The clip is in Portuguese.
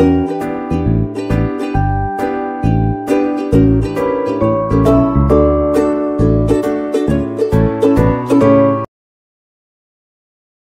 Música